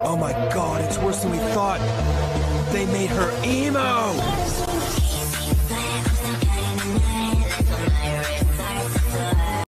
Oh my god, it's worse than we thought. They made her emo!